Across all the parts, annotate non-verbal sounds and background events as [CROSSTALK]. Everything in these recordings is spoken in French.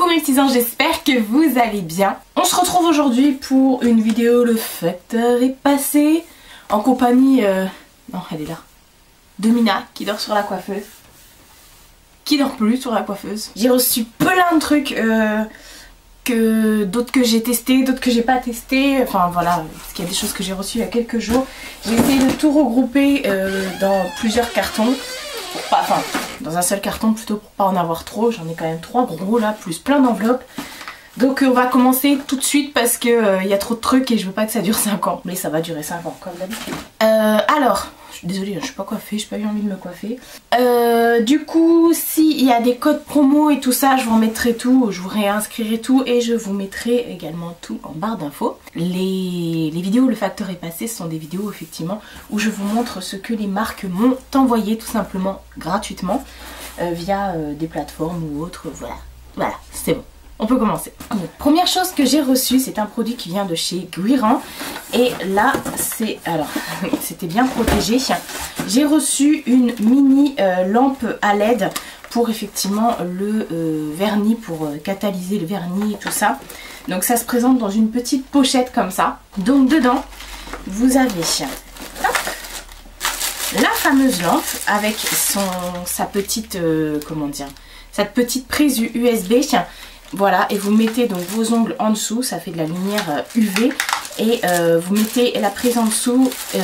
Coucou mes petits anges, j'espère que vous allez bien. On se retrouve aujourd'hui pour une vidéo Le facteur est passé en compagnie... Euh... Non, elle est là. De Mina qui dort sur la coiffeuse. Qui dort plus sur la coiffeuse. J'ai reçu plein de trucs... Euh que d'autres que j'ai testé, d'autres que j'ai pas testé. Enfin voilà, parce qu'il y a des choses que j'ai reçues il y a quelques jours. J'ai essayé de tout regrouper euh, dans plusieurs cartons. Enfin, dans un seul carton plutôt pour pas en avoir trop. J'en ai quand même trois gros là, plus plein d'enveloppes. Donc on va commencer tout de suite parce que il euh, y a trop de trucs et je veux pas que ça dure 5 ans. Mais ça va durer 5 ans comme d'habitude. Euh, alors, désolée, je suis pas coiffée, j'ai pas eu envie de me coiffer. Euh, du coup, s'il y a des codes promo et tout ça, je vous remettrai tout, je vous réinscrirai tout et je vous mettrai également tout en barre d'infos. Les, vidéos Le Facteur est passé, ce sont des vidéos effectivement où je vous montre ce que les marques m'ont envoyé tout simplement gratuitement via des plateformes ou autres. Voilà, voilà, c'est bon on peut commencer. première chose que j'ai reçue, c'est un produit qui vient de chez Guiran. Et là, c'était [LAUGHS] bien protégé. J'ai reçu une mini euh, lampe à LED pour effectivement le euh, vernis, pour euh, catalyser le vernis et tout ça. Donc ça se présente dans une petite pochette comme ça. Donc dedans, vous avez la fameuse lampe avec sa petite, comment dire, cette petite prise USB voilà, et vous mettez donc vos ongles en dessous, ça fait de la lumière UV. Euh, et euh, vous mettez la prise en dessous, euh,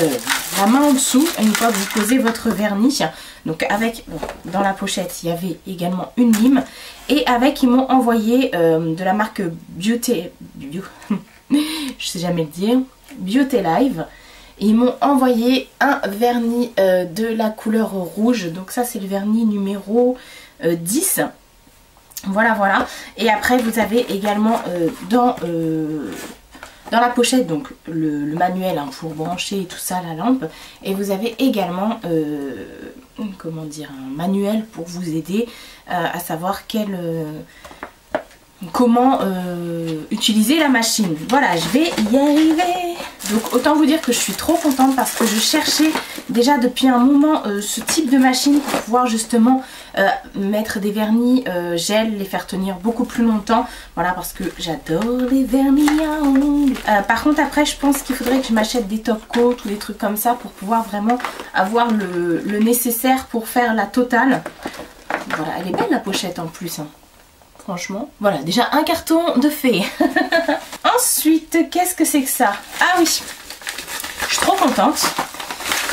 la main en dessous, une fois que vous posez votre vernis. Donc avec, dans la pochette, il y avait également une lime. Et avec, ils m'ont envoyé de la marque Beauty... Bio, [LAUGHS] je sais jamais le dire. Beauty Live. Ils m'ont envoyé un vernis de la couleur rouge. Donc ça, c'est le vernis numéro 10. Voilà, voilà. Et après, vous avez également euh, dans, euh, dans la pochette donc le, manuel hein, pour brancher tout ça, la lampe. Et vous avez également, euh, comment dire, un manuel pour vous aider à savoir quel comment utiliser la machine. Voilà, je vais y arriver. Donc autant vous dire que je suis trop contente parce que je cherchais déjà depuis un moment ce type de machine pour pouvoir justement euh, mettre des vernis euh, gel, les faire tenir beaucoup plus longtemps. Voilà, parce que j'adore les vernis à ongles. Euh, par contre, après, je pense qu'il faudrait que je m'achète des top coats ou des trucs comme ça pour pouvoir vraiment avoir le, nécessaire pour faire la totale. Voilà, elle est belle la pochette en plus. Hein. Franchement. Voilà, déjà un carton de fée. [LAUGHS] Ensuite, qu'est-ce que c'est que ça? Ah oui, je suis trop contente.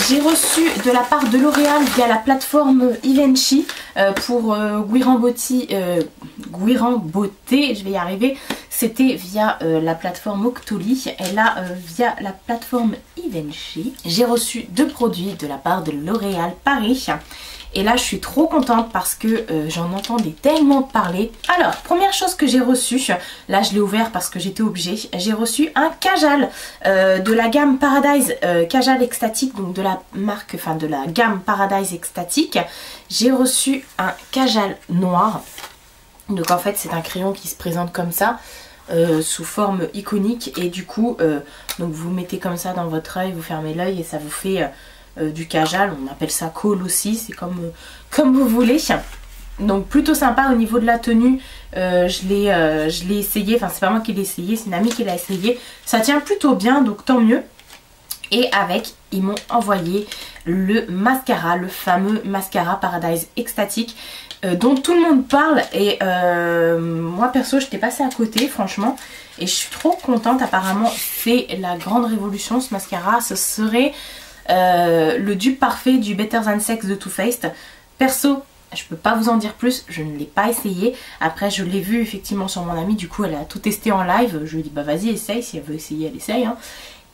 J'ai reçu de la part de L'Oréal via la plateforme Ivenchi euh, pour euh, Guiran, euh, je vais y arriver. C'était via la plateforme Octoly et là via la plateforme Ivenchi. J'ai reçu deux produits de la part de L'Oréal Paris. Et là, je suis trop contente parce que euh, j'en entendais tellement parler. Alors, première chose que j'ai reçue, là je l'ai ouvert parce que j'étais obligée, j'ai reçu un Kajal euh, de la gamme Paradise euh, Kajal Extatique, donc de la marque, enfin de la gamme Paradise Extatique. J'ai reçu un Kajal noir. Donc en fait, c'est un crayon qui se présente comme ça. sous forme iconique et du coup donc vous mettez comme ça dans votre œil, vous fermez l'œil et ça vous fait du Kajal, on appelle ça col aussi, c'est comme, euh, [LAUGHS] comme vous voulez. Donc plutôt sympa au niveau de la tenue, euh, je l'ai essayé, enfin c'est pas moi qui l'ai essayé, c'est une amie qui l'a essayé. Ça tient plutôt bien, donc tant mieux. Et avec, ils m'ont envoyé le mascara, le fameux mascara Paradise Extatique dont tout le monde parle et moi perso j'étais passée à côté franchement et je suis trop contente apparemment c'est la grande révolution ce mascara ce serait euh, le dupe parfait du Better Than Sex de Too Faced. Perso, je peux pas vous en dire plus, je ne l'ai pas essayé. Après, je l'ai vu effectivement sur mon amie, du coup, elle a tout testé en live. Je lui ai dit, bah vas-y, essaye, si elle veut essayer, elle essaye. Hein.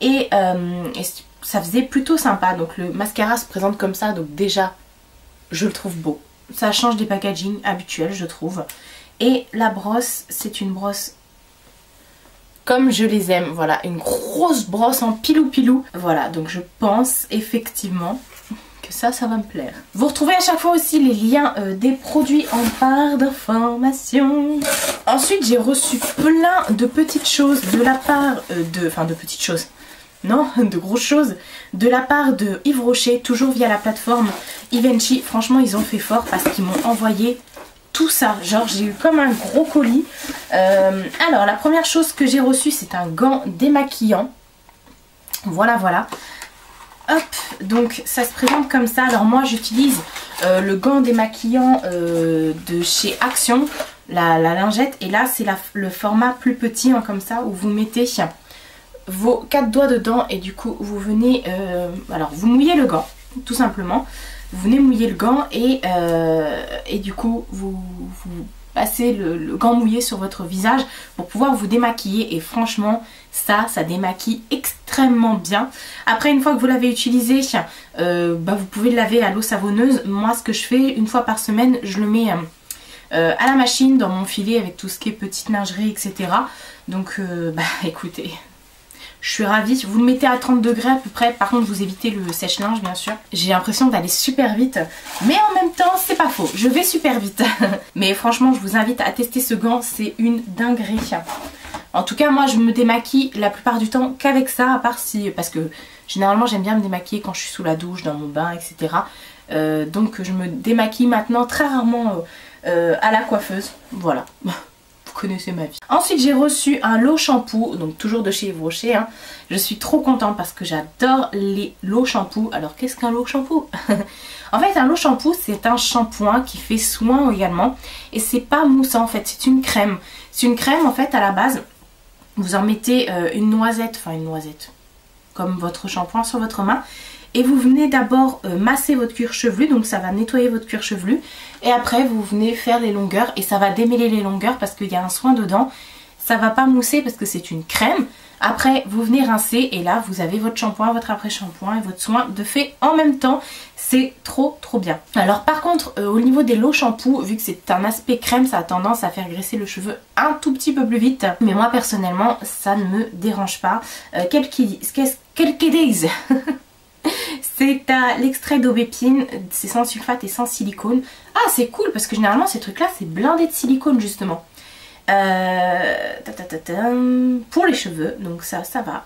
Euh, et, ça faisait plutôt sympa. Donc le mascara se présente comme ça, donc déjà, je le trouve beau. Ça change des packaging habituels, je trouve. Et la brosse, c'est une brosse comme je les aime. Voilà, une grosse brosse en pilou-pilou. Voilà, donc je pense effectivement que ça, ça va me plaire. Vous retrouvez à chaque fois aussi les liens euh, des produits en barre d'information. Ensuite, j'ai reçu plein de petites choses de la part euh, de... Enfin, de petites choses non, [LAUGHS] de grosses choses, de la part de Yves Rocher, toujours via la plateforme Ivenchi. Franchement, ils ont fait fort parce qu'ils m'ont envoyé ça. Genre j'ai eu comme un gros colis. Euh, alors la première chose que j'ai reçue c'est un gant démaquillant. Voilà voilà. Hop, donc ça se présente comme ça. Alors moi j'utilise euh, le gant démaquillant euh, de chez Action, la, lingette. Et là c'est le format plus petit hein, comme ça où vous mettez vos quatre doigts dedans et du coup vous venez, alors vous mouillez le gant tout simplement vous venez mouiller le gant et, euh, du coup vous, passez le, gant mouillé sur votre visage pour pouvoir vous démaquiller et franchement ça, ça démaquille extrêmement bien. Après une fois que vous l'avez utilisé, euh, bah, vous pouvez le laver à l'eau savonneuse. Moi ce que je fais une fois par semaine, je le mets euh, à la machine dans mon filet avec tout ce qui est petite lingerie etc. Donc bah [LAUGHS] écoutez, je suis ravie. Vous le mettez à 30 degrés à peu près. Par contre, vous évitez le sèche-linge, bien sûr. J'ai l'impression d'aller super vite. Mais en même temps, c'est pas faux. Je vais super vite. [LAUGHS] mais franchement, je vous invite à tester ce gant. C'est une dinguerie. En tout cas, moi, je me démaquille la plupart du temps qu'avec ça. À part si... Parce que généralement, j'aime bien me démaquiller quand je suis sous la douche, dans mon bain, etc. Euh, donc, je me démaquille maintenant très rarement euh, euh, à la coiffeuse. Voilà. [LAUGHS] ma vie. Ensuite j'ai reçu un lot shampoo, donc toujours de chez Yves Rocher. Hein. Je suis trop contente parce que j'adore les lots shampoo. Alors qu'est-ce qu'un lot shampoo? [LAUGHS] En fait un lot shampoo c'est un shampoing qui fait soin également. Et c'est pas moussant en fait, c'est une crème. C'est une crème en fait à la base. Vous en mettez euh, une noisette, enfin une noisette, comme votre shampoing sur votre main. Et vous venez d'abord euh, masser votre cuir chevelu, donc ça va nettoyer votre cuir chevelu. Et après vous venez faire les longueurs et ça va démêler les longueurs parce qu'il y a un soin dedans. Ça va pas mousser parce que c'est une crème. Après vous venez rincer et là vous avez votre shampoing, votre après-shampoing et votre soin de fait en même temps. C'est trop trop bien. Alors par contre euh, au niveau des lots shampoo, vu que c'est un aspect crème, ça a tendance à faire graisser le cheveu un tout petit peu plus vite. Mais moi personnellement ça ne me dérange pas. Euh, quelques, [LAUGHS] [LAUGHS] C'est l'extrait d'aubépine, c'est sans sulfate et sans silicone. Ah c'est cool parce que généralement ces trucs là c'est blindé de silicone justement. Euh, pour les cheveux, donc ça, ça va.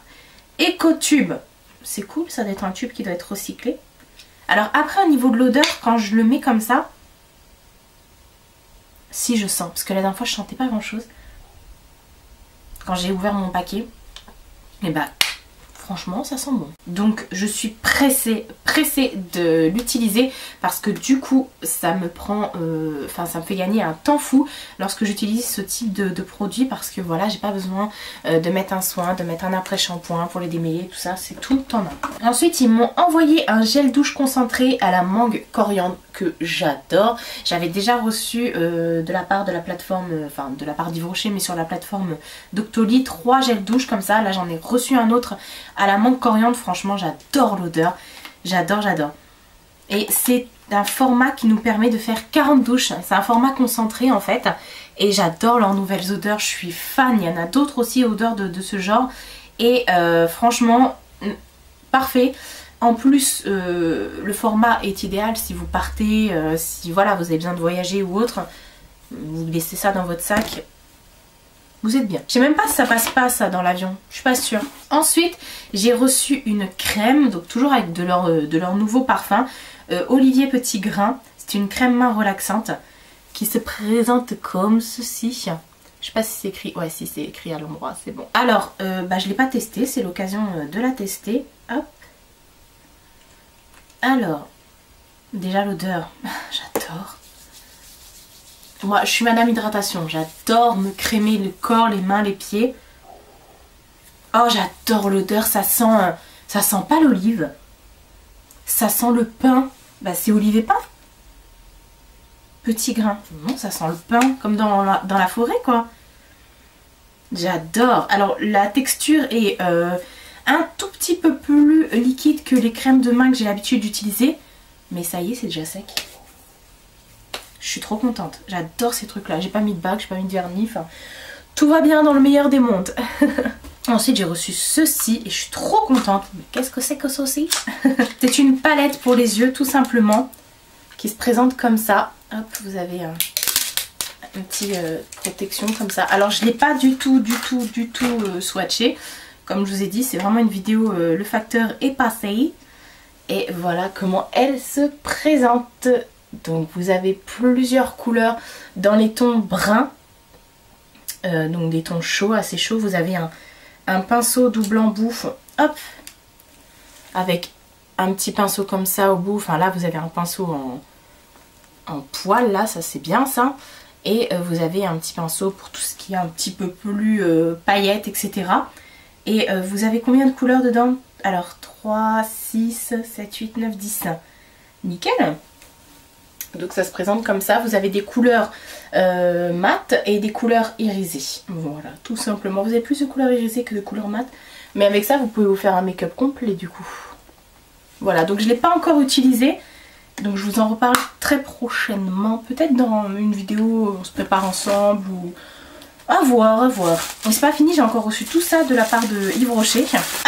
Éco-tube, c'est cool, ça doit être un tube qui doit être recyclé. Alors après au niveau de l'odeur, quand je le mets comme ça, si je sens, parce que la dernière fois je sentais pas grand chose. Quand j'ai ouvert mon paquet, et bah franchement ça sent bon. Donc je suis pressée, pressée de l'utiliser parce que du coup ça me prend, euh, enfin ça me fait gagner un temps fou lorsque j'utilise ce type de, produit parce que voilà j'ai pas besoin euh, de mettre un soin, de mettre un après shampoing pour les démêler, tout ça c'est tout en un. Ensuite ils m'ont envoyé un gel douche concentré à la mangue coriandre que j'adore. J'avais déjà reçu euh, de la part de la plateforme, enfin de la part d'Yves Rocher mais sur la plateforme Doctoly trois gels douche comme ça. Là j'en ai reçu un autre à la mangue coriandre, franchement j'adore l'odeur. J'adore, j'adore. Et c'est un format qui nous permet de faire 40 douches. C'est un format concentré en fait. Et j'adore leurs nouvelles odeurs. Je suis fan. Il y en a d'autres aussi odeurs de, ce genre. Et euh, franchement, parfait. En plus, euh, le format est idéal si vous partez, euh, si voilà, vous avez besoin de voyager ou autre. Vous laissez ça dans votre sac vous êtes bien. Je sais même pas si ça passe pas ça dans l'avion, je suis pas sûre. Ensuite, j'ai reçu une crème, donc toujours avec de leur, euh, nouveau parfum, euh, Olivier Petit Grain. C'est une crème main relaxante qui se présente comme ceci. Je sais pas si c'est écrit, ouais si c'est écrit à l'endroit, c'est bon. Alors, euh, bah, je l'ai pas testé, c'est l'occasion de la tester. Hop. Alors, déjà l'odeur, [LAUGHS] j'adore. Moi, je suis madame hydratation. J'adore me crémer le corps, les mains, les pieds. Oh, j'adore l'odeur. Ça sent, euh, ça sent pas l'olive. Ça sent le pain. Bah, c'est olive et pain. Petit grain. Non, ça sent le pain, comme dans la, dans la forêt, quoi. J'adore. Alors, la texture est euh, un tout petit peu plus liquide que les crèmes de main que j'ai l'habitude d'utiliser. Mais ça y est, c'est déjà sec. Je suis trop contente. J'adore ces trucs là. J'ai pas mis de bague, j'ai pas mis de vernis. Enfin, tout va bien dans le meilleur des mondes. [LAUGHS] Ensuite j'ai reçu ceci et je suis trop contente. Mais qu'est-ce que c'est que ceci? [LAUGHS] C'est une palette pour les yeux tout simplement. Qui se présente comme ça. Hop, vous avez un, petit euh, protection comme ça. Alors je l'ai pas du tout, du tout, du tout euh, swatché. Comme je vous ai dit, c'est vraiment une vidéo, euh, le facteur est passé. Et voilà comment elle se présente. Donc vous avez plusieurs couleurs dans les tons bruns. Euh, donc des tons chauds, assez chauds. Vous avez un, pinceau double embout. Hop Avec un petit pinceau comme ça au bout. Enfin là vous avez un pinceau en, en poil. Là ça c'est bien ça. Et euh, vous avez un petit pinceau pour tout ce qui est un petit peu plus euh, paillettes etc. Et vous avez combien de couleurs dedans? Alors 3, 6, 7, 8, 9, 10. Nickel donc ça se présente comme ça, vous avez des couleurs euh, mates et des couleurs irisées. Voilà, tout simplement. Vous avez plus de couleurs irisées que de couleurs mates. Mais avec ça, vous pouvez vous faire un make-up complet du coup. Voilà, donc je ne l'ai pas encore utilisé. Donc je vous en reparle très prochainement. Peut-être dans une vidéo, on se prépare ensemble à voir, à voir. C'est pas fini, j'ai encore reçu tout ça de la part de Yves Rocher.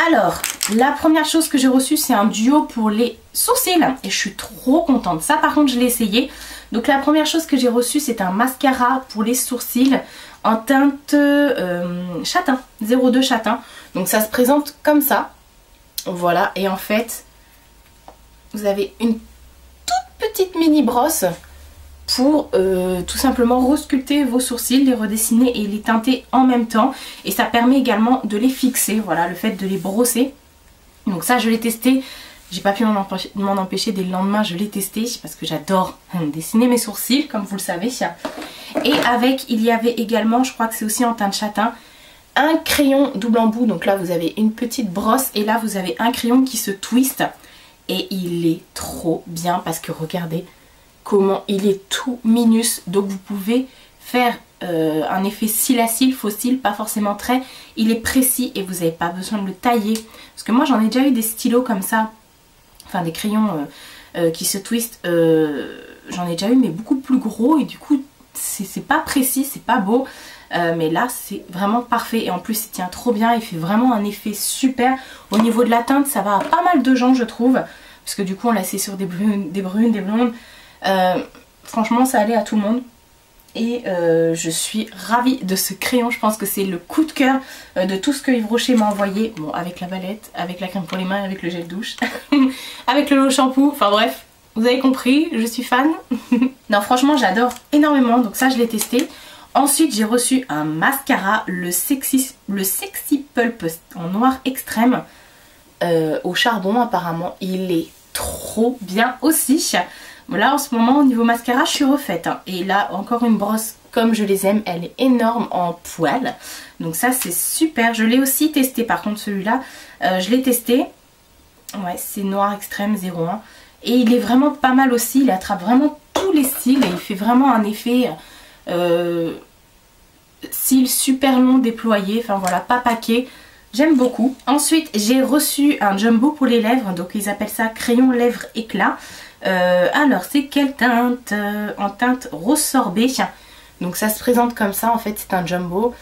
Alors, la première chose que j'ai reçue, c'est un duo pour les sourcils. Et je suis trop contente. Ça, par contre, je l'ai essayé. Donc la première chose que j'ai reçue, c'est un mascara pour les sourcils en teinte euh, châtain, 02 châtain. Donc ça se présente comme ça. Voilà, et en fait, vous avez une toute petite mini brosse pour euh, tout simplement resculpter vos sourcils, les redessiner et les teinter en même temps. Et ça permet également de les fixer, voilà, le fait de les brosser. Donc ça, je l'ai testé. J'ai pas pu m'en empêcher, dès le lendemain, je l'ai testé parce que j'adore hum, dessiner mes sourcils, comme vous le savez. Et avec, il y avait également, je crois que c'est aussi en teinte châtain, un crayon double embout. Donc là, vous avez une petite brosse et là, vous avez un crayon qui se twiste. Et il est trop bien parce que regardez, comment il est tout minus. Donc vous pouvez faire euh, un effet cil à cil, faux cil, pas forcément très. Il est précis et vous n'avez pas besoin de le tailler. Parce que moi j'en ai déjà eu des stylos comme ça, enfin des crayons euh, euh, qui se twistent. j'en ai déjà eu mais beaucoup plus gros et du coup c'est pas précis, c'est pas beau. mais là c'est vraiment parfait et en plus il tient trop bien, il fait vraiment un effet super. Au niveau de la teinte ça va à pas mal de gens je trouve. Parce que du coup on l'a sur des brunes, des blondes. Euh, franchement, ça allait à tout le monde. Et euh, je suis ravie de ce crayon. Je pense que c'est le coup de cœur euh, de tout ce que Yves Rocher m'a envoyé. Bon, avec la palette, avec la crème pour les mains, avec le gel douche, [LAUGHS] avec le lot shampoo. Enfin bref, vous avez compris, je suis fan. [LAUGHS] non, franchement, j'adore énormément. Donc ça, je l'ai testé. Ensuite, j'ai reçu un mascara, le Sexy, le Sexy Pulp en noir extrême. au charbon apparemment. Il est trop bien aussi. Là en ce moment au niveau mascara je suis refaite hein. et là encore une brosse comme je les aime, elle est énorme en poil donc ça c'est super, je l'ai aussi testé par contre celui-là, euh, je l'ai testé, ouais c'est noir extrême 01 et il est vraiment pas mal aussi, il attrape vraiment tous les cils et il fait vraiment un effet euh, cils super long déployé, enfin voilà pas paquet, J'aime beaucoup. Ensuite, j'ai reçu un jumbo pour les lèvres. Donc, ils appellent ça crayon lèvres éclat. Euh, alors, c'est quelle teinte euh, En teinte rose sorbet. Donc, ça se présente comme ça. En fait, c'est un jumbo.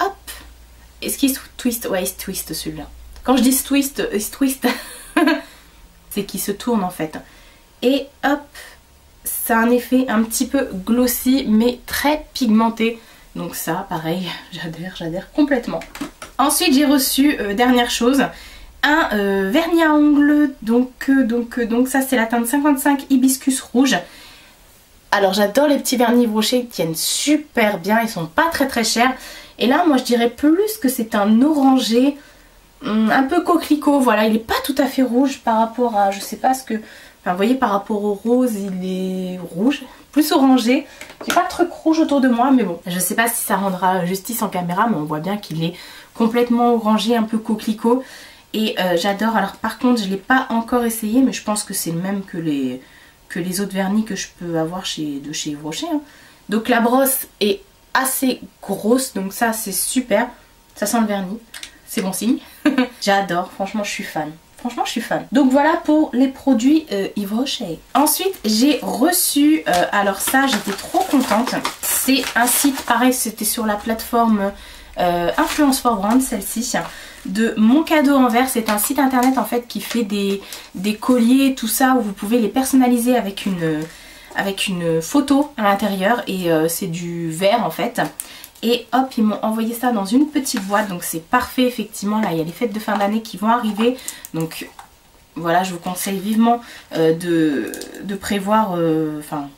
Hop Est-ce qu'il se twist? Ouais, il se twist celui-là. Quand je dis twist, il se twist. [LAUGHS] c'est qu'il se tourne en fait. Et hop Ça a un effet un petit peu glossy, mais très pigmenté. Donc ça, pareil, [LAUGHS] j'adhère, j'adhère complètement. Ensuite, j'ai reçu, euh, dernière chose, un euh, vernis à ongles. Donc, euh, donc, donc ça, c'est la teinte 55 Hibiscus Rouge. Alors, j'adore les petits vernis brochés, ils tiennent super bien, ils sont pas très très chers. Et là, moi, je dirais plus que c'est un orangé, hum, un peu coquelicot. Voilà, il est pas tout à fait rouge par rapport à, je sais pas ce que... Enfin, vous voyez, par rapport au rose, il est rouge, plus orangé. J'ai pas de truc rouge autour de moi, mais bon. Je sais pas si ça rendra justice en caméra, mais on voit bien qu'il est complètement orangé, un peu coquelicot. Et euh, j'adore. Alors par contre, je ne l'ai pas encore essayé, mais je pense que c'est le même que les, autres vernis que je peux avoir de chez Yves Rocher. Hein. Donc la brosse est assez grosse, donc ça c'est super. Ça sent le vernis, c'est bon signe. [LAUGHS] J'adore, franchement je suis fan. Franchement, je suis fan. Donc voilà pour les produits euh, Yves Rocher. Ensuite, j'ai reçu, euh, alors ça, j'étais trop contente. C'est un site, pareil, c'était sur la plateforme Influence for Brand, celle-ci, de Mon Cadeau en Verre. C'est un site internet en fait qui fait des, colliers, tout ça, où vous pouvez les personnaliser avec une, avec une photo à l'intérieur et euh, c'est du verre en fait. Et hop, ils m'ont envoyé ça dans une petite boîte, donc c'est parfait effectivement. Là, il y a les fêtes de fin d'année qui vont arriver, donc voilà, je vous conseille vivement de, de, prévoir, enfin,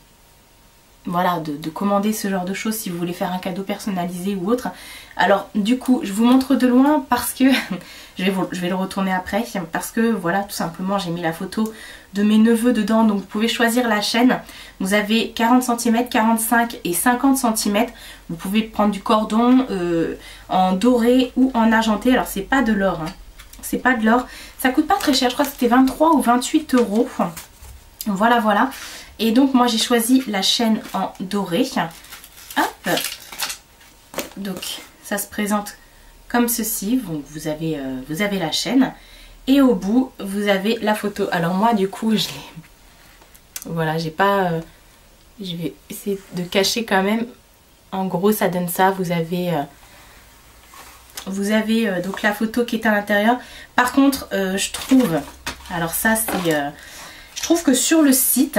voilà, de, commander ce genre de choses si vous voulez faire un cadeau personnalisé ou autre. Alors du coup, je vous montre de loin parce que, [LAUGHS] je, vais le retourner après, parce que voilà, tout simplement j'ai mis la photo de mes neveux dedans, donc vous pouvez choisir la chaîne. Vous avez 40 cm, 45 et 50 cm. Vous pouvez prendre du cordon euh, en doré ou en argenté, alors c'est pas de l'or, hein. c'est pas de l'or. Ça coûte pas très cher, je crois que c'était 23 ou 28 euros. Voilà, voilà. Et donc moi j'ai choisi la chaîne en doré. Hop. Donc ça se présente comme ceci. Donc vous avez, euh, vous avez la chaîne. Et au bout vous avez la photo. Alors moi du coup je Voilà j'ai pas... Euh, je vais essayer de cacher quand même. En gros ça donne ça. Vous avez... Euh, vous avez donc la photo qui est à l'intérieur. Par contre je trouve... Alors ça c'est... je trouve que sur le site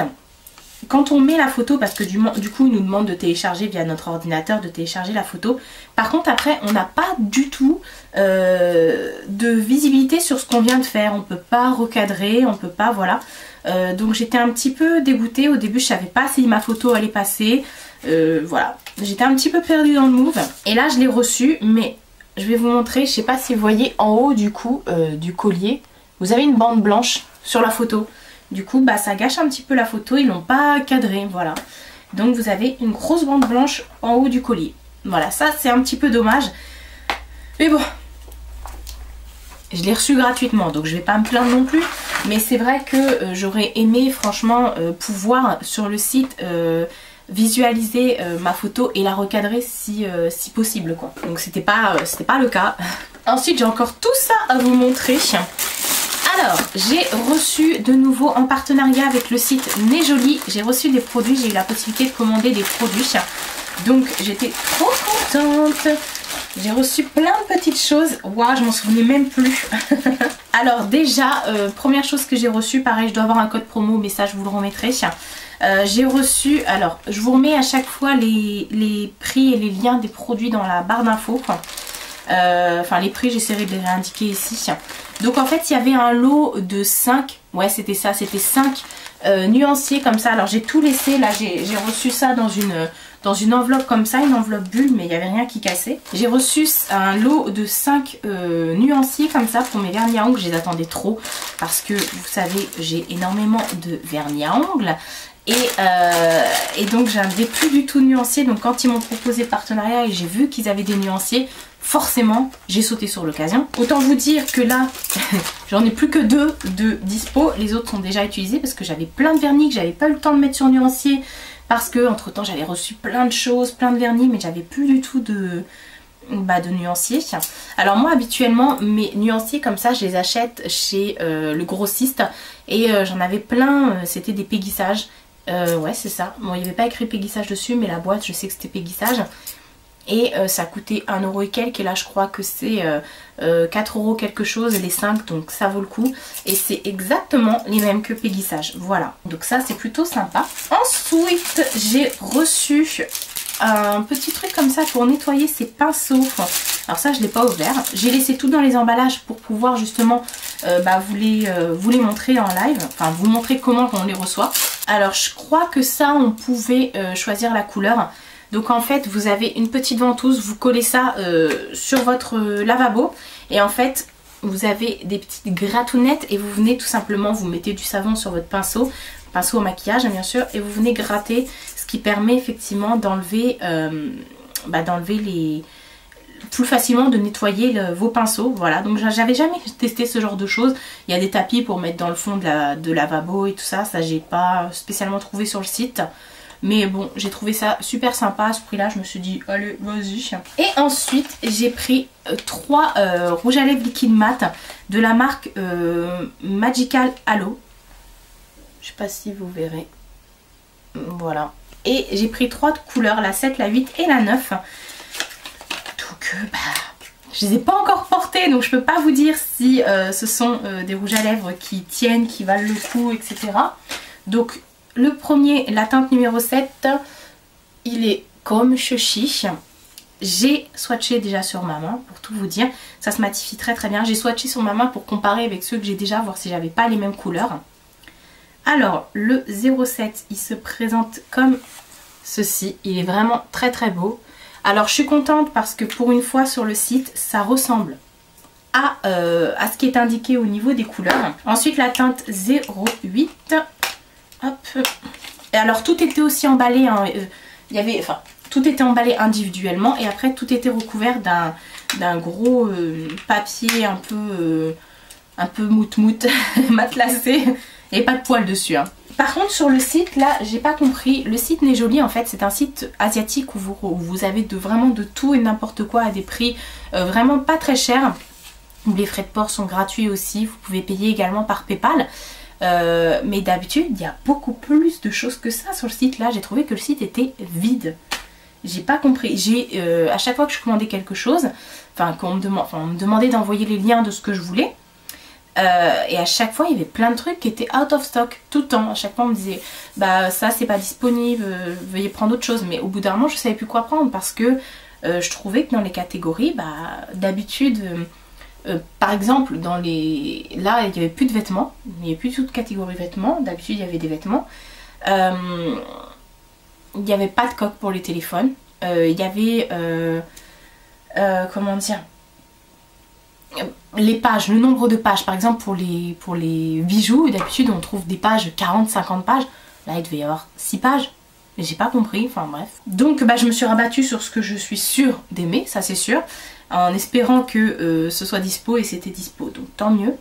quand on met la photo, parce que du, coup il nous demande de télécharger via notre ordinateur, de télécharger la photo. Par contre après on n'a pas du tout euh, de visibilité sur ce qu'on vient de faire. On ne peut pas recadrer, on peut pas, voilà. Euh, donc j'étais un petit peu dégoûtée. Au début je savais pas si ma photo allait passer. Euh, voilà, j'étais un petit peu perdue dans le move. Et là je l'ai reçu, mais je vais vous montrer, je sais pas si vous voyez en haut du coup du collier, vous avez une bande blanche sur la photo. Du coup, bah, ça gâche un petit peu la photo. Ils l'ont pas cadré, voilà. Donc vous avez une grosse bande blanche en haut du collier. Voilà, ça c'est un petit peu dommage. Mais bon, je l'ai reçu gratuitement, donc je vais pas me plaindre non plus. Mais c'est vrai que euh, j'aurais aimé franchement euh, pouvoir sur le site euh, visualiser ma photo et la recadrer si, si possible. quoi. Donc c'était pas, pas le cas. [LAUGHS] Ensuite j'ai encore tout ça à vous montrer. Alors, j'ai reçu de nouveau en partenariat avec le site Nejoli, j'ai reçu des produits, j'ai eu la possibilité de commander des produits. Donc j'étais trop contente. J'ai reçu plein de petites choses. Waouh, je m'en souvenais même plus. [LAUGHS] alors déjà, euh, première chose que j'ai reçue, pareil, je dois avoir un code promo, mais ça je vous le remettrai. Euh, j'ai reçu, alors je vous remets à chaque fois les, les prix et les liens des produits dans la barre d'infos. Euh, enfin les prix j'essaierai de les réindiquer ici. Donc en fait il y avait un lot de 5, ouais c'était ça, c'était 5 euh, nuanciers comme ça. Alors j'ai tout laissé, là j'ai reçu ça dans une, enveloppe comme ça, une enveloppe bulle mais il n'y avait rien qui cassait. J'ai reçu un lot de 5 euh, nuanciers comme ça pour mes vernis à ongles, je les attendais trop parce que vous savez j'ai énormément de vernis à ongles et, euh, et, donc j'avais plus du tout nuancier donc quand ils m'ont proposé partenariat et j'ai vu qu'ils avaient des nuanciers forcément j'ai sauté sur l'occasion. Autant vous dire que là [LAUGHS] j'en ai plus que deux de dispo, les autres sont déjà utilisés parce que j'avais plein de vernis que j'avais pas eu le temps de mettre sur nuancier parce que entre temps j'avais reçu plein de choses, plein de vernis mais j'avais plus du tout de, bah, de nuancier. Alors moi habituellement mes nuanciers comme ça je les achète chez euh, le grossiste et euh, j'en avais plein, c'était des péguissages. Ouais c'est ça, bon il n'y avait pas écrit péguissage dessus mais la boîte je sais que c'était péguissage et euh, ça coûtait 1 euro et quelques et là je crois que c'est 4 euh, euh, euros quelque chose les 5 donc ça vaut le coup. Et c'est exactement les mêmes que Pégissage. Voilà. Donc ça c'est plutôt sympa. Ensuite j'ai reçu un petit truc comme ça pour nettoyer ses pinceaux. Alors ça je l'ai pas ouvert. J'ai laissé tout dans les emballages pour pouvoir justement bah, vous, les, vous les montrer en live. Enfin vous montrer comment on les reçoit. Alors je crois que ça on pouvait choisir la couleur. Donc en fait vous avez une petite ventouse, vous collez ça euh, sur votre lavabo. Et en fait vous avez des petites gratounettes et vous venez tout simplement, vous mettez du savon sur votre pinceau, pinceau au maquillage bien sûr, et vous venez gratter, ce qui permet effectivement d'enlever euh, bah, d'enlever les plus facilement de nettoyer vos pinceaux voilà donc j'avais jamais testé ce genre de choses il y a des tapis pour mettre dans le fond de, la, de lavabo et tout ça ça j'ai pas spécialement trouvé sur le site mais bon, j'ai trouvé ça super sympa à ce prix-là. Je me suis dit, allez, vas-y. Et ensuite, j'ai pris euh, trois euh, rouges à lèvres liquide mat de la marque Magical Halo. Je sais pas si vous verrez. Voilà. Et j'ai pris trois couleurs, la 7, la 8 et la 9. Donc, bah, je les ai pas encore portés, donc je peux pas vous dire si ce sont des rouges à lèvres qui tiennent, qui valent le coup, etc. Donc le premier, la teinte numéro 7, il est comme chichi. j'ai swatché déjà sur ma main pour tout vous dire. Ça se matifie très très bien. J'ai swatché sur ma main pour comparer avec ceux que j'ai déjà, voir si j'avais pas les mêmes couleurs. Alors le 07 il se présente comme ceci. Il est vraiment très très beau. Alors je suis contente parce que pour une fois sur le site ça ressemble à, euh, ce qui est indiqué au niveau des couleurs. Ensuite la teinte 08. Hop. Et alors tout était aussi emballé. Hein, euh, il y avait, enfin tout était emballé individuellement et après tout était recouvert d'un gros euh, papier un peu, euh, un peu mout-mout, [LAUGHS] matelassé et pas de poils dessus. Hein. Par contre sur le site là j'ai pas compris, le site n'est joli en fait c'est un site asiatique où vous, avez de, vraiment de tout et n'importe quoi à des prix euh, vraiment pas très chers. Les frais de port sont gratuits aussi, vous pouvez payer également par Paypal. mais d'habitude, il y a beaucoup plus de choses que ça sur le site. Là, j'ai trouvé que le site était vide. J'ai pas compris. J'ai euh, à chaque fois que je commandais quelque chose, enfin qu'on me demandait d'envoyer les liens de ce que je voulais. Euh, et à chaque fois, il y avait plein de trucs qui étaient out of stock tout le temps. À chaque fois, on me disait bah ça c'est pas disponible, euh, veuillez prendre autre chose. Mais au bout d'un moment, je savais plus quoi prendre parce que je trouvais que dans les catégories, bah d'habitude, par exemple, dans les là, il y avait plus de vêtements, il n'y avait plus toute catégorie vêtements. D'habitude, il y avait des vêtements il n'y avait pas de coque pour les téléphones. Euh, il y avait, euh, euh, comment dire, les pages, le nombre de pages. Par exemple, pour les, pour les bijoux, d'habitude, on trouve des pages, 40-50 pages. Là, il devait y avoir 6 pages. Mais j'ai pas compris, enfin bref. Donc, bah, je me suis rabattue sur ce que je suis sûre d'aimer, ça c'est sûr. En espérant que ce soit dispo et c'était dispo, donc tant mieux.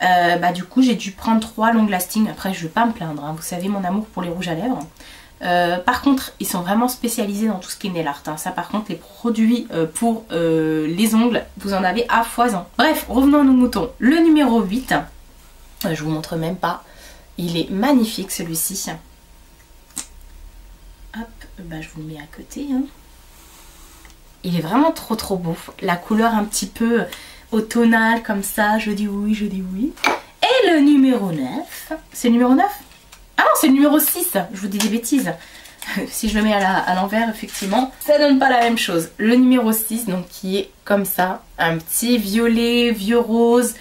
bah, du coup, j'ai dû prendre 3 long lasting. Après, je vais pas me plaindre, hein. vous savez mon amour pour les rouges à lèvres. Euh, par contre, ils sont vraiment spécialisés dans tout ce qui est nail art. Hein. Ça, par contre, les produits euh, pour euh, les ongles, vous en avez à foison. Bref, revenons à nos moutons. Le numéro 8, je vous montre même pas. Il est magnifique celui-ci. Hop, bah, je vous le mets à côté. Hein. Il est vraiment trop trop beau. La couleur un petit peu automnale comme ça, je dis oui, je dis oui. Et le numéro 9, c'est le numéro 9 ah non, c'est le numéro 6, je vous dis des bêtises. [LAUGHS] si je le mets à l'envers, effectivement, ça donne pas la même chose. Le numéro 6, donc qui est comme ça, un petit violet, vieux rose,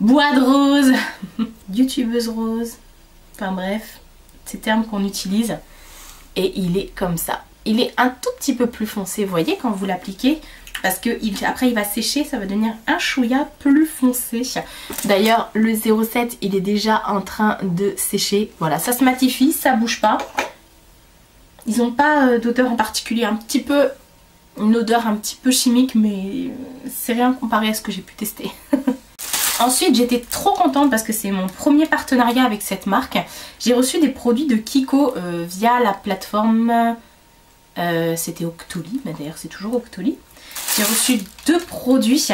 bois de rose, [LAUGHS] youtubeuse rose, enfin bref, ces termes qu'on utilise. Et il est comme ça. Il est un tout petit peu plus foncé, vous voyez, quand vous l'appliquez, parce que après il va sécher, ça va devenir un chouïa plus foncé. D'ailleurs le 07 il est déjà en train de sécher. Voilà, ça se matifie, ça bouge pas. Ils n'ont pas euh, d'odeur en particulier, un petit peu, une odeur un petit peu chimique, mais c'est rien comparé à ce que j'ai pu tester. [LAUGHS] Ensuite, j'étais trop contente parce que c'est mon premier partenariat avec cette marque. J'ai reçu des produits de Kiko euh, via la plateforme... Euh, c'était Octoly, d'ailleurs c'est toujours Octoly. J'ai reçu deux produits.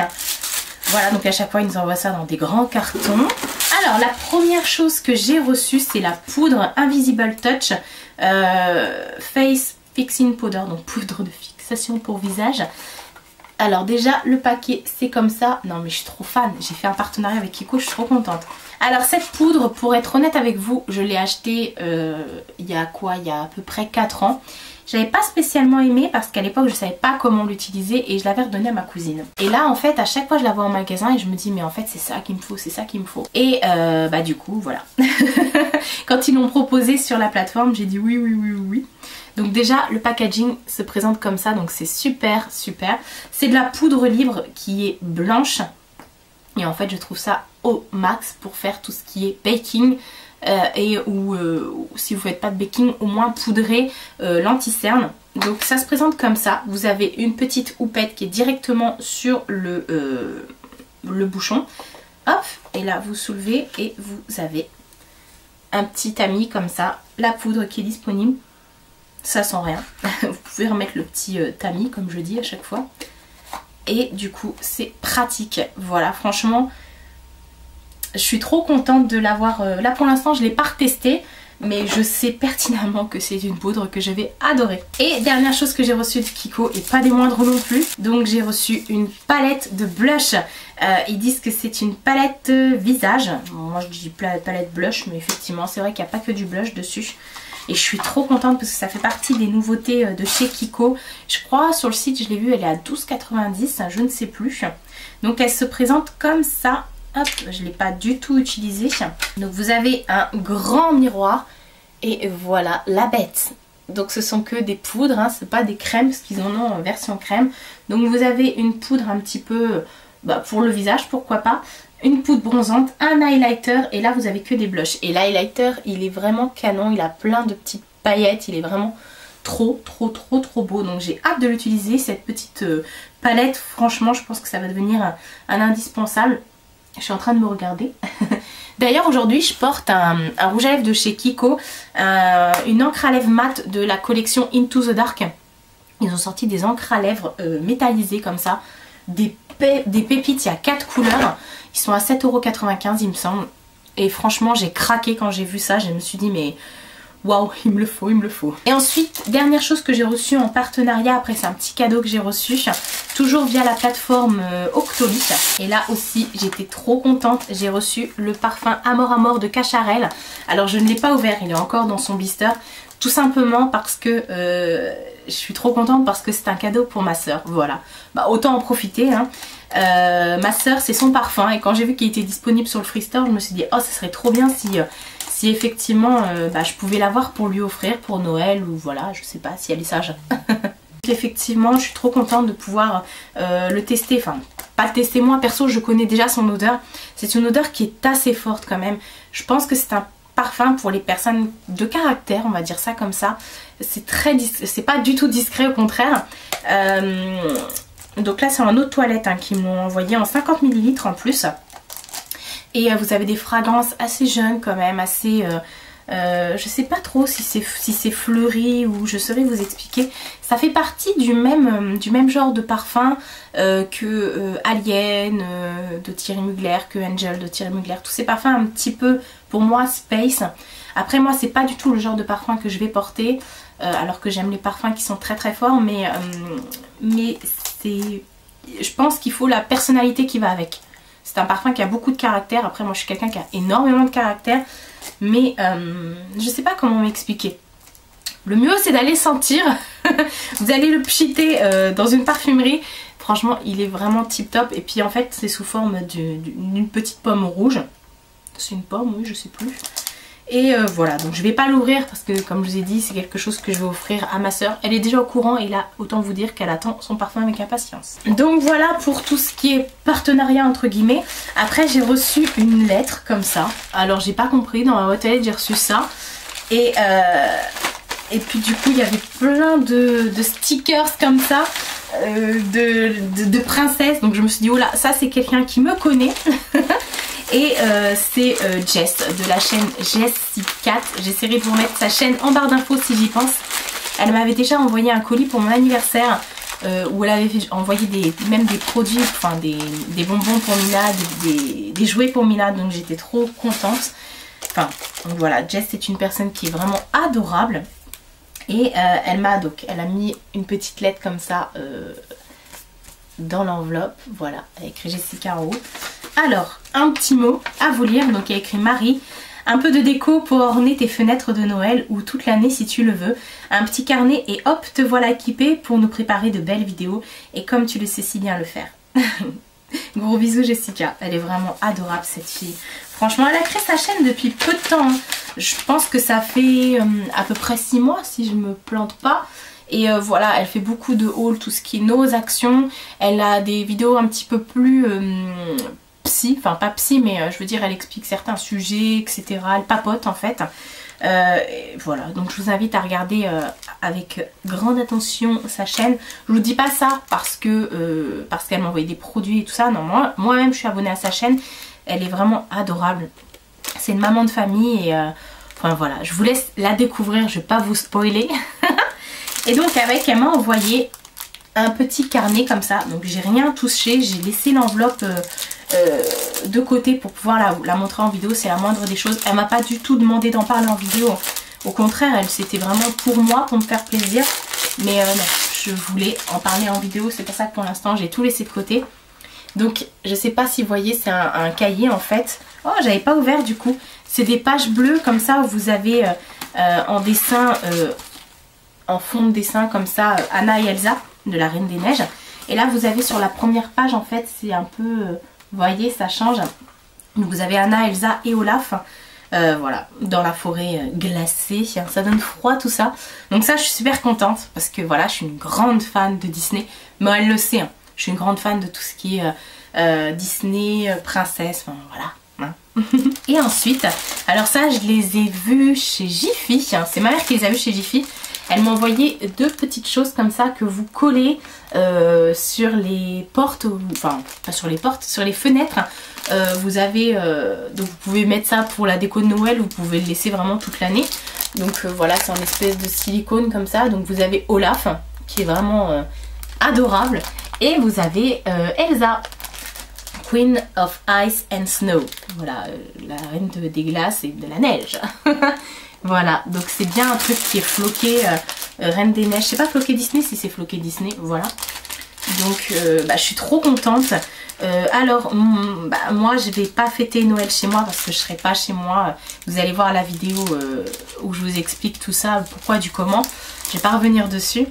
Voilà, donc à chaque fois, ils nous envoient ça dans des grands cartons. Alors, la première chose que j'ai reçue, c'est la poudre Invisible Touch euh, Face Fixing Powder, donc poudre de fixation pour visage. Alors déjà, le paquet, c'est comme ça. Non, mais je suis trop fan. J'ai fait un partenariat avec Kiko, je suis trop contente. Alors, cette poudre, pour être honnête avec vous, je l'ai achetée euh, il y a quoi? Il y a à peu près 4 ans. J'avais pas spécialement aimé parce qu'à l'époque je savais pas comment l'utiliser et je l'avais redonné à ma cousine. Et là en fait à chaque fois je la vois en magasin et je me dis mais en fait c'est ça qu'il me faut, c'est ça qu'il me faut. Et euh, bah du coup voilà. [LAUGHS] Quand ils l'ont proposé sur la plateforme j'ai dit oui oui oui oui. Donc déjà le packaging se présente comme ça donc c'est super super. C'est de la poudre libre qui est blanche et en fait je trouve ça au max pour faire tout ce qui est baking euh, et ou euh, si vous faites pas de baking au moins poudrer euh, l'anti-cerne. Donc ça se présente comme ça. Vous avez une petite houppette qui est directement sur le, le bouchon. Hop et là vous soulevez et vous avez un petit tamis comme ça la poudre qui est disponible. Ça sent rien. [LAUGHS] Vous pouvez remettre le petit tamis comme je dis à chaque fois et du coup c'est pratique voilà franchement je suis trop contente de l'avoir. Euh, là pour l'instant je ne l'ai pas retesté. Mais je sais pertinemment que c'est une poudre que je vais adorer. Et dernière chose que j'ai reçue de Kiko, et pas des moindres non plus. Donc j'ai reçu une palette de blush. Euh, ils disent que c'est une palette euh, visage. moi je dis palette blush, mais effectivement c'est vrai qu'il n'y a pas que du blush dessus. Et je suis trop contente parce que ça fait partie des nouveautés de chez Kiko. Je crois sur le site, je l'ai vu, elle est à 12,90, je ne sais plus. Donc elle se présente comme ça. Hop, je ne l'ai pas du tout utilisé. Donc vous avez un grand miroir. Et voilà la bête. Donc ce sont que des poudres, hein, c'est pas des crèmes parce qu'ils en ont en version crème. Donc vous avez une poudre un petit peu bah, pour le visage, pourquoi pas. Une poudre bronzante, un highlighter et là vous avez que des blushs. Et l'highlighter il est vraiment canon, il a plein de petites paillettes, il est vraiment trop trop trop trop beau. Donc j'ai hâte de l'utiliser cette petite euh, palette. Franchement je pense que ça va devenir un indispensable. Je suis en train de me regarder. [LAUGHS] D'ailleurs aujourd'hui je porte un, rouge à lèvres de chez Kiko, euh, une encre à lèvres mat de la collection Into the Dark. Ils ont sorti des encres à lèvres euh, métallisées comme ça, des, des pépites, il y a 4 couleurs, ils sont à 7,95€ il me semble. Et franchement j'ai craqué quand j'ai vu ça, je me suis dit mais waouh, il me le faut, il me le faut. Et ensuite, dernière chose que j'ai reçue en partenariat, après c'est un petit cadeau que j'ai reçu, toujours via la plateforme euh, Octoly. Et là aussi, j'étais trop contente, j'ai reçu le parfum Amor Amor de Cacharel. Alors je ne l'ai pas ouvert, il est encore dans son blister, tout simplement parce que euh, je suis trop contente parce que c'est un cadeau pour ma soeur, voilà. Bah autant en profiter, hein. Euh, ma soeur c'est son parfum et quand j'ai vu qu'il était disponible sur le Freestore je me suis dit oh ça serait trop bien si si effectivement euh, bah, je pouvais l'avoir pour lui offrir pour Noël ou voilà, je sais pas si elle est sage. effectivement, je suis trop contente de pouvoir euh, le tester. Enfin, pas le tester moi, perso, je connais déjà son odeur. C'est une odeur qui est assez forte quand même. Je pense que c'est un parfum pour les personnes de caractère, on va dire ça comme ça. C'est très c'est pas du tout discret, au contraire. Euh, donc là, c'est un eau de toilette hein, qui m'ont envoyé en 50 ml en plus. Et euh, vous avez des fragrances assez jeunes quand même, assez... Euh, euh, je sais pas trop si c'est si fleuri ou je saurais vous expliquer. Ça fait partie du même, du même genre de parfum que Alien de Thierry Mugler, que Angel de Thierry Mugler. Tous ces parfums un petit peu, pour moi, space. Après moi, c'est pas du tout le genre de parfum que je vais porter. alors que j'aime les parfums qui sont très très forts. Mais, mais c'est... Je pense qu'il faut la personnalité qui va avec. C'est un parfum qui a beaucoup de caractère. Après, moi, je suis quelqu'un qui a énormément de caractère. Mais euh, je sais pas comment m'expliquer. Le mieux, c'est d'aller sentir. [LAUGHS] Vous allez le pchiter euh, dans une parfumerie. Franchement, il est vraiment tip top. Et puis, en fait, c'est sous forme d'une petite pomme rouge. C'est une pomme, oui, je sais plus. Et euh, voilà, donc je vais pas l'ouvrir parce que comme je vous ai dit, c'est quelque chose que je vais offrir à ma soeur. Elle est déjà au courant et là, autant vous dire qu'elle attend son parfum avec impatience. Donc voilà pour tout ce qui est partenariat entre guillemets. Après, j'ai reçu une lettre comme ça. Alors, j'ai pas compris, dans ma hôtel j'ai reçu ça. Et, euh, et puis du coup, il y avait plein de, stickers comme ça. Euh, de, de, princesse donc je me suis dit oh là ça c'est quelqu'un qui me connaît [LAUGHS] Et euh, c'est euh, Jess de la chaîne Jessie4. J'essaierai de vous mettre sa chaîne en barre d'infos si j'y pense. Elle m'avait déjà envoyé un colis pour mon anniversaire euh, où elle avait envoyé des, même des produits, enfin des, bonbons pour Mina, des, jouets pour Mina. Donc j'étais trop contente. Enfin voilà, Jess c'est une personne qui est vraiment adorable. Et elle m'a donc, elle a mis une petite lettre comme ça dans l'enveloppe. Voilà, elle a écrit Jessica en haut. Alors, un petit mot à vous lire. Donc, il y a écrit Marie. Un peu de déco pour orner tes fenêtres de Noël ou toute l'année si tu le veux. Un petit carnet et hop, te voilà équipé pour nous préparer de belles vidéos. Et comme tu le sais si bien le faire. [LAUGHS] Gros bisous Jessica, elle est vraiment adorable cette fille. Franchement, elle a créé sa chaîne depuis peu de temps. Hein. Je pense que ça fait euh, à peu près 6 mois si je me plante pas. Et euh, voilà, elle fait beaucoup de hauls, tout ce qui est nos actions. Elle a des vidéos un petit peu plus euh, psy, enfin pas psy, mais euh, je veux dire, elle explique certains sujets, etc. Elle papote en fait. voilà, donc je vous invite à regarder avec grande attention sa chaîne. Je vous dis pas ça parce que parce qu'elle m'a envoyé des produits et tout ça. Non, moi moi-même je suis abonnée à sa chaîne. Elle est vraiment adorable. C'est une maman de famille et enfin voilà, je vous laisse la découvrir. Je vais pas vous spoiler. [LAUGHS] Et donc avec, elle m'a envoyé un petit carnet comme ça. Donc j'ai rien touché, j'ai laissé l'enveloppe euh, euh, de côté pour pouvoir la, montrer en vidéo. C'est la moindre des choses. Elle m'a pas du tout demandé d'en parler en vidéo. Au contraire, elle c'était vraiment pour moi, pour me faire plaisir. Mais euh, non, je voulais en parler en vidéo. C'est pour ça que pour l'instant j'ai tout laissé de côté. Donc je sais pas si vous voyez, c'est un, cahier en fait. Oh, j'avais pas ouvert du coup. C'est des pages bleues comme ça où vous avez en dessin, en fond de dessin comme ça, Anna et Elsa de la Reine des Neiges. Et là vous avez sur la première page en fait c'est un peu, vous voyez ça change. Donc vous avez Anna, Elsa et Olaf. voilà, dans la forêt glacée, ça donne froid tout ça. Donc ça je suis super contente parce que voilà, je suis une grande fan de Disney, mais elle le sait, hein. je suis une grande fan de tout ce qui est Disney, princesse, voilà, [LAUGHS] et ensuite, alors ça je les ai vus chez Jiffy, hein. c'est ma mère qui les a vus chez Jiffy. Elle m'a envoyé deux petites choses comme ça que vous collez euh, sur les portes, enfin pas sur les portes, sur les fenêtres. Euh, vous avez, euh, donc vous pouvez mettre ça pour la déco de Noël, vous pouvez le laisser vraiment toute l'année. Donc voilà, c'est en espèce de silicone comme ça. Donc vous avez Olaf qui est vraiment adorable. Et vous avez Elsa Queen of Ice and Snow. Voilà, la reine des glaces et de la neige. [LAUGHS] voilà, donc c'est bien un truc qui est floqué, euh, euh, reine des neiges. C'est pas floqué Disney, si c'est floqué Disney, voilà. Donc bah, je suis trop contente. alors bah, moi je vais pas fêter Noël chez moi parce que je serai pas chez moi. Vous allez voir la vidéo où je vous explique tout ça, pourquoi du comment. Je vais pas revenir dessus.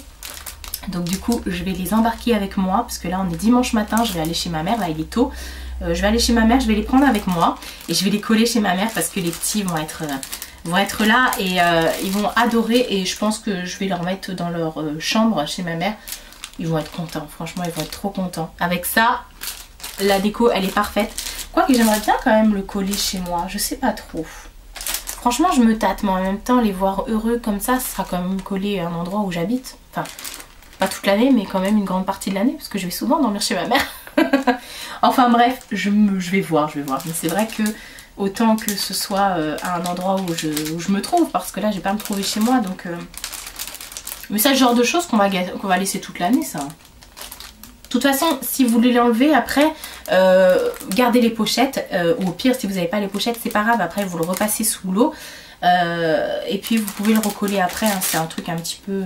Donc du coup je vais les embarquer avec moi parce que là on est dimanche matin, je vais aller chez ma mère, là il est tôt. Euh, je vais aller chez ma mère, je vais les prendre avec moi et je vais les coller chez ma mère parce que les petits vont être, euh, vont être là et euh, ils vont adorer et je pense que je vais leur mettre dans leur chambre chez ma mère. Ils vont être contents, franchement ils vont être trop contents. Avec ça, la déco elle est parfaite. Quoique j'aimerais bien quand même le coller chez moi, je sais pas trop. Franchement je me tâte mais en même temps les voir heureux comme ça, ce sera quand même collé à un endroit où j'habite. Enfin pas toute l'année, mais quand même une grande partie de l'année, parce que je vais souvent dormir chez ma mère. [LAUGHS] enfin bref, je, je, vais voir, je vais voir. Mais c'est vrai que autant que ce soit euh, à un endroit où je, je, me trouve, parce que là, je vais pas me trouver chez moi, donc... Euh, mais c'est le genre de choses qu'on va, va laisser toute l'année, ça. De toute façon, si vous voulez l'enlever après, euh, gardez les pochettes. ou au pire, si vous n'avez pas les pochettes, c'est pas grave. Après, vous le repassez sous l'eau. et puis, vous pouvez le recoller après. Hein. c'est un truc un petit peu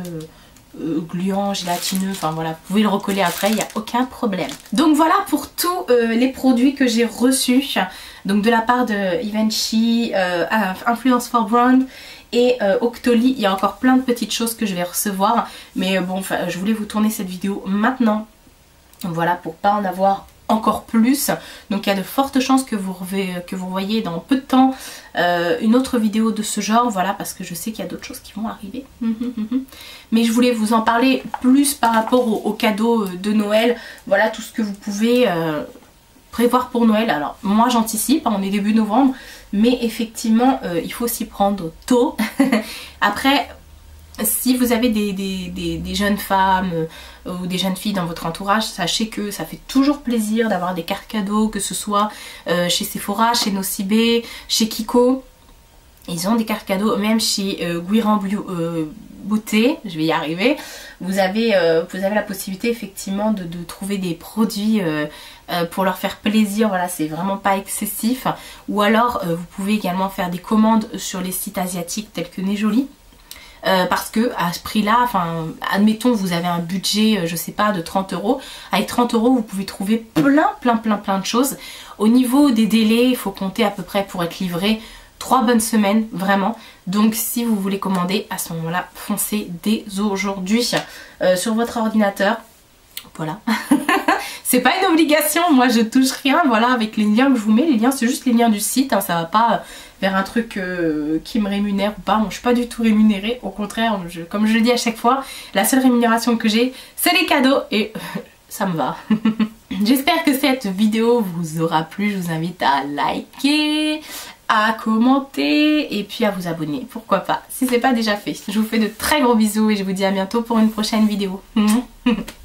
euh, gluant, gélatineux, enfin voilà, vous pouvez le recoller après, il n'y a aucun problème. Donc voilà pour tous euh, les produits que j'ai reçus, donc de la part de Givenchy, euh, Influence for Brand et Octoly, il y a encore plein de petites choses que je vais recevoir, mais bon, je voulais vous tourner cette vidéo maintenant, voilà, pour pas en avoir encore plus. Donc il y a de fortes chances que vous, que vous voyez dans peu de temps euh, une autre vidéo de ce genre. Voilà, parce que je sais qu'il y a d'autres choses qui vont arriver. Mais je voulais vous en parler plus par rapport aux, cadeaux euh, de Noël. Voilà tout ce que vous pouvez euh, prévoir pour Noël. Alors moi j'anticipe, hein, on est début novembre. Mais effectivement, il faut s'y prendre tôt. [LAUGHS] Après, si vous avez des, jeunes femmes euh, ou des jeunes filles dans votre entourage, sachez que ça fait toujours plaisir d'avoir des cartes cadeaux, que ce soit euh, chez Sephora, chez Nocibé, chez Kiko. Ils ont des cartes cadeaux, même chez euh, Guiran Beauté, je vais y arriver. Vous avez, vous avez la possibilité effectivement de, trouver des produits pour leur faire plaisir, voilà, c'est vraiment pas excessif. Ou alors, vous pouvez également faire des commandes sur les sites asiatiques tels que Nejoli euh, parce que à ce prix là, enfin admettons vous avez un budget euh, je sais pas de 30 euros, avec 30 euros vous pouvez trouver plein plein plein plein de choses. Au niveau des délais il faut compter à peu près pour être livré 3 bonnes semaines vraiment. Donc si vous voulez commander à ce moment là foncez dès aujourd'hui euh, sur votre ordinateur. Voilà. [LAUGHS] c'est pas une obligation, moi je touche rien, voilà, avec les liens que je vous mets, les liens c'est juste les liens du site, hein, ça va pas vers un truc euh, qui me rémunère ou pas. Moi, je suis pas du tout rémunérée. Au contraire, comme je le dis à chaque fois, la seule rémunération que j'ai, c'est les cadeaux et [LAUGHS] ça me va. [LAUGHS] J'espère que cette vidéo vous aura plu. Je vous invite à liker, à commenter et puis à vous abonner. Pourquoi pas, si c'est pas déjà fait. Je vous fais de très gros bisous et je vous dis à bientôt pour une prochaine vidéo. [LAUGHS]